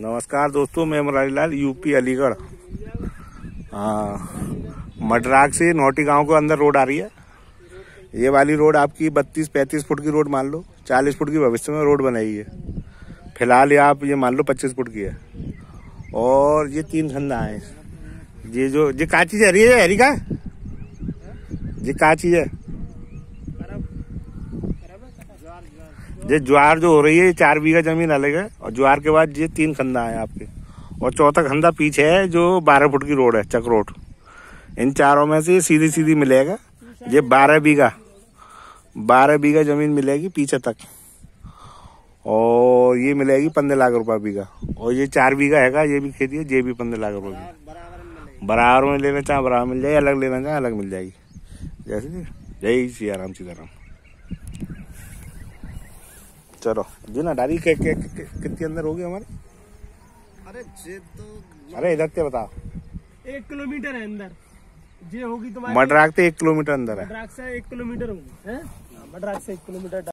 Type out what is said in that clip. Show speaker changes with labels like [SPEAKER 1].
[SPEAKER 1] नमस्कार दोस्तों, मैं मुरारी लाल यूपी अलीगढ़। हाँ मडराग से नोटी गाँव के अंदर रोड आ रही है। ये वाली रोड आपकी बत्तीस, पैंतीस फुट की रोड मान लो, चालीस फुट की भविष्य में रोड बनाई है। फ़िलहाल ये आप ये मान लो पच्चीस फुट की है। और ये तीन खंदा है। ये जो, ये का चीज़ हरी है हरी का? ये का चीज़ है। ये ज्वार जो हो रही है चार बीघा ज़मीन अलग है और ज्वार के बाद ये तीन खंदा है आपके। और चौथा खंदा पीछे है जो बारह फुट की रोड है, चक रोड। इन चारों में से सीधी सीधी मिलेगा। ये बारह बीघा बारह बीघा ज़मीन मिलेगी पीछे तक। और ये मिलेगी पंद्रह लाख रुपया बीघा। और ये चार बीघा हैगा, ये भी खेती है ये भी पंद्रह लाख रुपया बराबर में लेना चाहे, बराबर मिल जाए अलग लेना चाहे, अलग मिल जाएगी। जैसे जय सीताराम सीताराम। चलो। जी ना डायरी के, के, के, कितनी अंदर होगी हमारे?
[SPEAKER 2] अरे जे तो
[SPEAKER 1] अरे इधर से बताओ।
[SPEAKER 2] एक किलोमीटर है अंदर। जे होगी तुम्हारी
[SPEAKER 1] मडराग से एक किलोमीटर अंदर है।
[SPEAKER 2] मडराग से एक किलोमीटर होगी मडराग मड्राक से एक किलोमीटर